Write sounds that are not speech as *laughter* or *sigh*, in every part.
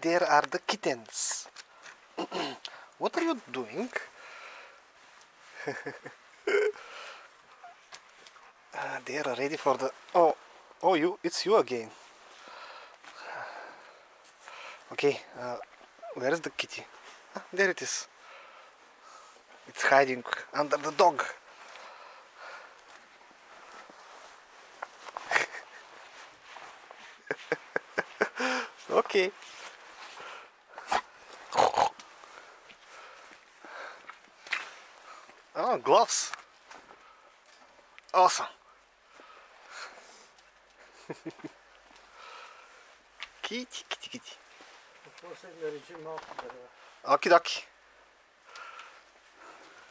there are the kittens. *clears throat* what are you doing? *laughs* Ah, they are ready for the. Oh, oh, you! It's you again. Okay, uh, where is the kitty? Ah, there it is. It's hiding under the dog. *laughs* okay. Oh, gloves. Awesome. *laughs* Kitty, kitty, kitty. Okie dokie.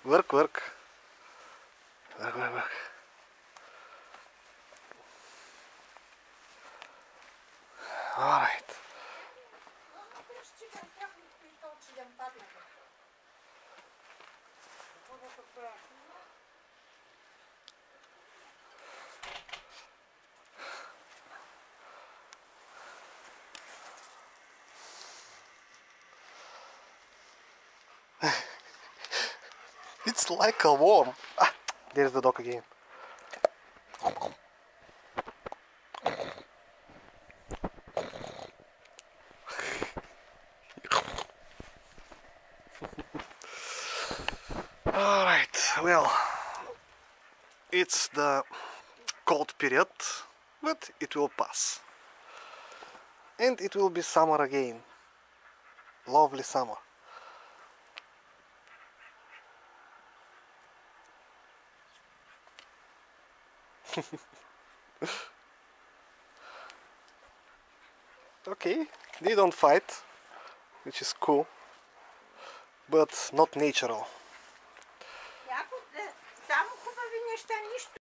Work, work. Work, work, work. All right. *sighs* It's like a worm. Ah, there's the dog again. *sighs* Alright, well, it's the cold period, but it will pass. And it will be summer again. Lovely summer. *laughs* okay, they don't fight, which is cool, but not natural. gastar nisto.